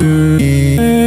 Mm-hmm.